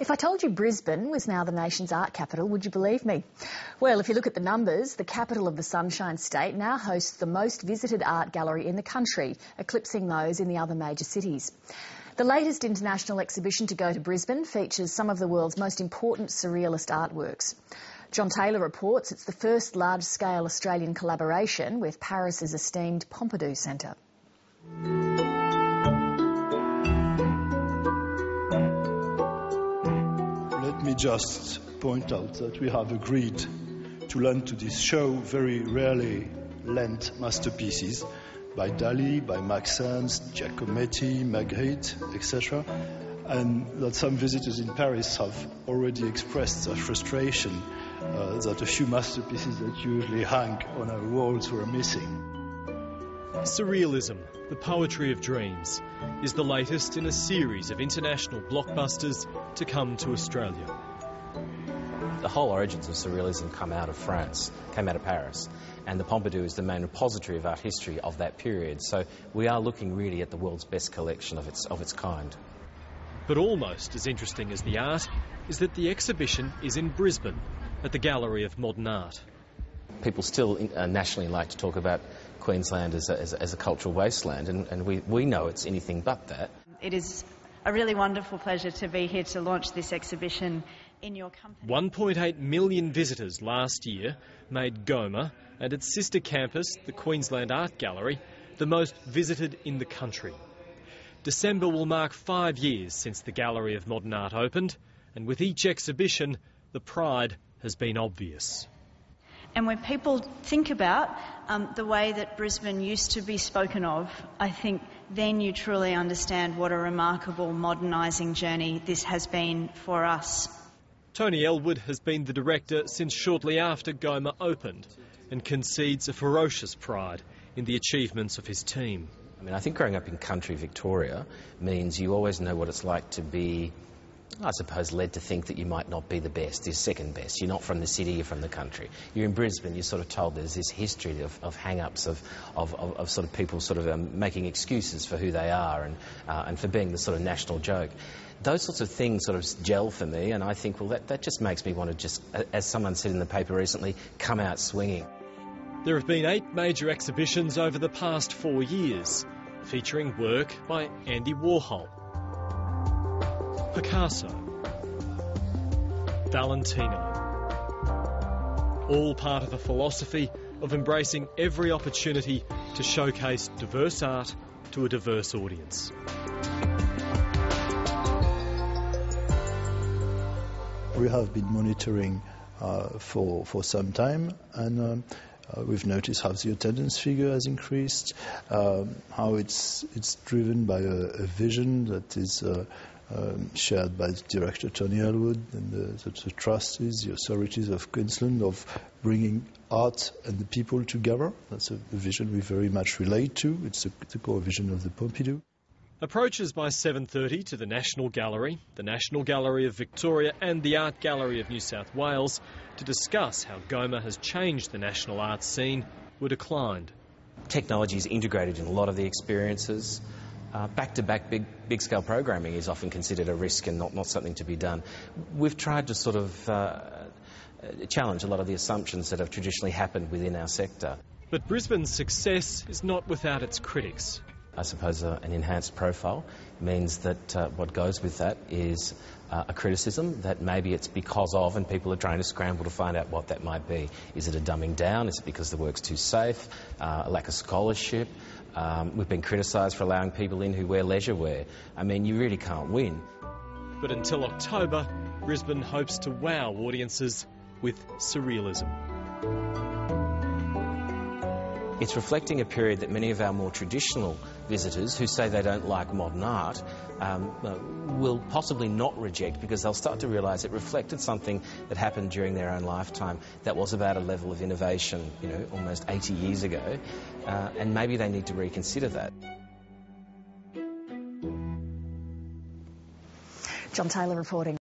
If I told you Brisbane was now the nation's art capital, would you believe me? Well, if you look at the numbers, the capital of the Sunshine State now hosts the most visited art gallery in the country, eclipsing those in the other major cities. The latest international exhibition to go to Brisbane features some of the world's most important surrealist artworks. John Taylor reports it's the first large-scale Australian collaboration with Paris's esteemed Pompidou Centre. Just point out that we have agreed to lend to this show very rarely lent masterpieces by Dali, by Max Ernst, Giacometti, Magritte, etc. And that some visitors in Paris have already expressed their frustration uh, that a few masterpieces that usually hang on our walls were missing. Surrealism, the poetry of dreams, is the latest in a series of international blockbusters to come to Australia. The whole origins of surrealism come out of France, came out of Paris, and the Pompidou is the main repository of art history of that period. So we are looking really at the world's best collection of its, of its kind. But almost as interesting as the art is that the exhibition is in Brisbane at the Gallery of Modern Art. People still uh, nationally like to talk about Queensland as a, as a, as a cultural wasteland, and, and we, we know it's anything but that. It is a really wonderful pleasure to be here to launch this exhibition in your company. 1.8 million visitors last year made GOMA and its sister campus, the Queensland Art Gallery, the most visited in the country. December will mark five years since the Gallery of Modern Art opened, and with each exhibition, the pride has been obvious. And when people think about um, the way that Brisbane used to be spoken of, I think then you truly understand what a remarkable modernising journey this has been for us. Tony Ellwood has been the director since shortly after GOMA opened and concedes a ferocious pride in the achievements of his team. I mean, I think growing up in country Victoria means you always know what it's like to be I suppose, led to think that you might not be the best, you're second best. You're not from the city, you're from the country. You're in Brisbane, you're sort of told there's this history of, of hang-ups, of, of, of, of, sort of people sort of um, making excuses for who they are and, uh, and for being the sort of national joke. Those sorts of things sort of gel for me, and I think, well, that, that just makes me want to just, as someone said in the paper recently, come out swinging. There have been eight major exhibitions over the past four years, featuring work by Andy Warhol, Picasso, Valentino. All part of a philosophy of embracing every opportunity to showcase diverse art to a diverse audience. We have been monitoring uh, for, for some time and um, uh, we've noticed how the attendance figure has increased, um, how it's, it's driven by a, a vision that is uh, um, shared by director Tony Ellwood and the, the, the, trustees, the authorities of Queensland of bringing art and the people together. That's a, a vision we very much relate to. It's a, the core vision of the Pompidou. Approaches by 7.30 to the National Gallery, the National Gallery of Victoria and the Art Gallery of New South Wales to discuss how GOMA has changed the national arts scene were declined. Technology is integrated in a lot of the experiences. Uh, back-to-back big, big-scale programming is often considered a risk and not, not something to be done. We've tried to sort of uh, challenge a lot of the assumptions that have traditionally happened within our sector. But Brisbane's success is not without its critics. I suppose uh, an enhanced profile means that uh, what goes with that is uh, a criticism that maybe it's because of, and people are trying to scramble to find out what that might be. Is it a dumbing down? Is it because the work's too safe? Uh, a lack of scholarship? Um, we've been criticised for allowing people in who wear leisure wear. I mean, you really can't win. But until October, Brisbane hopes to wow audiences with surrealism. It's reflecting a period that many of our more traditional visitors who say they don't like modern art um, uh, will possibly not reject because they'll start to realise it reflected something that happened during their own lifetime that was about a level of innovation, you know, almost 80 years ago, uh, and maybe they need to reconsider that. John Taylor reporting.